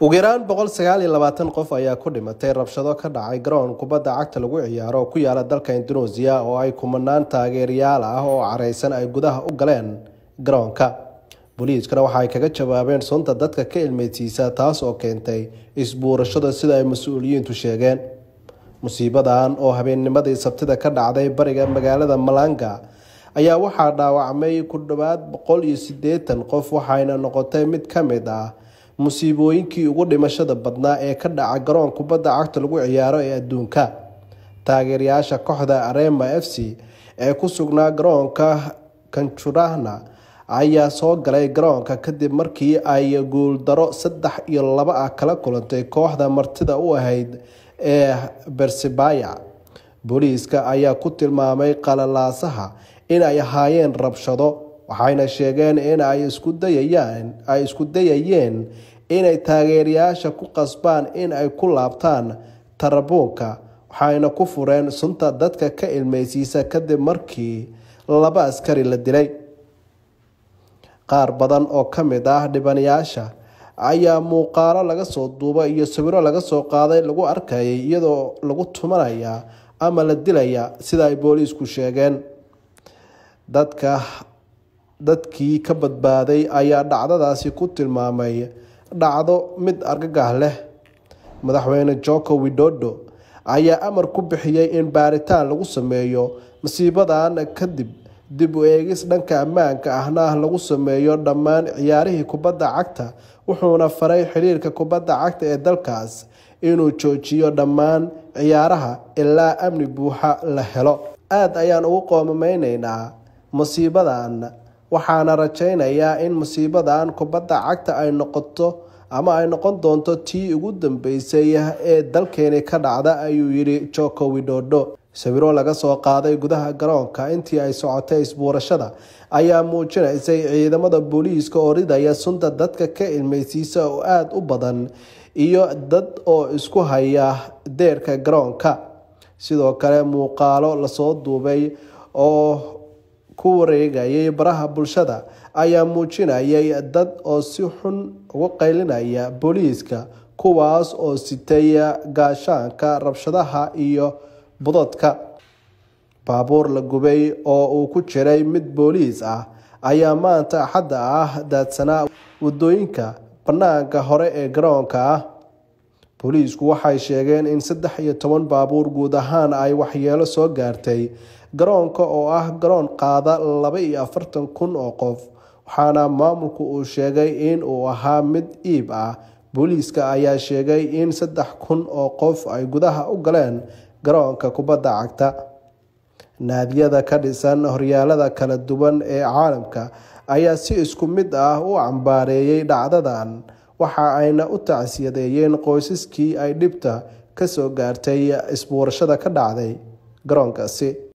ugu yaraan boqol sagaal iyo labaatan qof ayaa ku dhimatay rabshado ka dhacay garoon kubadda cagta lagu ciyaaro oo ku yaalla dalka indonesia oo ay kumanaan taageerayaal ah oo careysan ay gudaha u galeen garoonka. Booliiskana waxa ay kaga jawaabeen sunta dadka ka ilmeysiisa taas oo keentay isbuurashada sida ay mas'uuliyiintu sheegeen. Musiibadan oo habeennimadii sabtida ka dhacday bariga magaalada malanga ayaa waxaa dhaawacmay ku dhowaad boqol iyo siddeetan qof waxayna noqotay mid ka mid ah musiibooyinkii ugu dhimashada badnaa ee ka dhaca garoon kubadda cagta lagu ciyaaro ee adduunka. Taageerayaasha kooxda arema f c ee ku sugnaa garoonka kanjurahna ayaa soo galay garoonka kadib markii ay guuldaro saddex iyo laba ah kala kulantay kooxda martida u ahayd ee bersebaya booliiska ayaa ku tilmaamay qalalaasaha in ay ahaayeen rabshado waxayna sheegeen in ay isku dayayeen inay taageerayaasha ku qasbaan in ay ku laabtaan tarabuunka waxayna ku fureen sunta dadka ka ilmeysiisa kadib markii laba askari la dilay. Qaar badan oo ka mid ah dhibanayaasha ayaa muuqaalo laga soo duubay iyo sawiro laga soo qaaday lagu arkayay iyadoo lagu tumanaya ama la dilaya sida ay booliisku sheegeen. Dadka dadkii ka badbaaday ayaa dhacdadaasi ku tilmaamay dhacdo mid argagax leh. Madaxweyne joko widodo ayaa amar ku bixiyey in baaritaan lagu sameeyo masiibadan kadib dib u eegis dhanka ammaanka ahna lagu sameeyo dhammaan ciyaarihii kubadda cagta wuxuuna faray xiriirka kubadda cagta ee dalkaas inuu joojiyo dhammaan ciyaaraha ilaa amni buuxa la helo. Aada ayaan ugu qoomameyneynaa musiibadan waxaana rajaynayaa in musiibadan kubadda cagta ay noqoto ama ay noqon doonto tii ugu dambeysay ee dalkeeni ka dhacda ayuu yidhi joko widodo. Sawiro laga soo qaaday gudaha garoonka intii ay socotay isbuurashada ayaa muujinaysay ciidamada booliiska oo ridaya sunta dadka ka ilmeysiisa oo aada u badan iyo dad oo isku haya deerka garoonka. Sidoo kale muuqaalo la soo duubay oo ku wareegayay baraha bulshada ayaa muujinayay dad oo si xun uga qaylinaya booliiska kuwaas oo sitay gaashaanka rabshadaha iyo budadka. Baabuur la gubay oo uu ku jiray mid booliis ah ayaa maanta axadda ah daadsanaa waddooyinka banaanka hore ee garoonka ah booliisku waxay sheegeen in saddex iyo toban baabuur guud ahaan ay waxyeelo soo gaartay. Garoonka oo ah garoon qaada laba iyo afartan kun oo qof waxaana maamulku uu sheegay in uu ahaa mid iib ah. Booliiska ayaa sheegay in saddex kun oo qof ay gudaha u galeen garoonka kubadda cagta. Naadiyada ka dhisan horyaalada kala duwan ee caalamka ayaa si isku mid ah u cambaareeyay dhacdadan waxa ayna u tacsiyadeeyeen qoysaskii ay dhibta ka soo gaartay isbuurashada ka dhacday garoonkaasi